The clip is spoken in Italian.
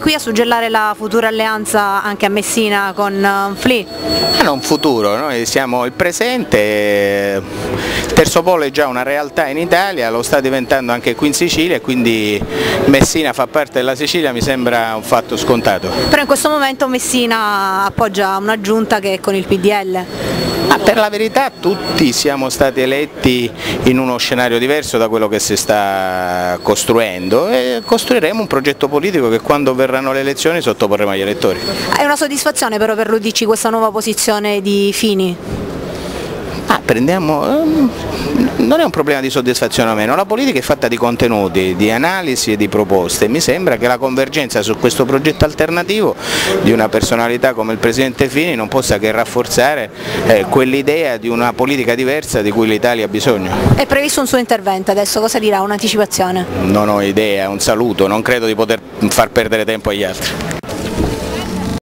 qui a suggellare la futura alleanza anche a Messina con uh, Fli? Eh, non futuro, noi siamo il presente, terzo polo è già una realtà in Italia, lo sta diventando anche qui in Sicilia e quindi Messina fa parte della Sicilia mi sembra un fatto scontato. Però in questo momento Messina appoggia una giunta che è con il PDL. Ma per la verità tutti siamo stati eletti in uno scenario diverso da quello che si sta costruendo e costruiremo un progetto politico che quando verranno le elezioni sottoporremo agli elettori. È una soddisfazione però per l'Udc questa nuova posizione di Fini? Prendiamo, ehm, non è un problema di soddisfazione o meno, la politica è fatta di contenuti, di analisi e di proposte. Mi sembra che la convergenza su questo progetto alternativo di una personalità come il Presidente Fini non possa che rafforzare eh, quell'idea di una politica diversa di cui l'Italia ha bisogno. È previsto un suo intervento adesso, cosa dirà? Un'anticipazione? Non ho idea, un saluto, non credo di poter far perdere tempo agli altri.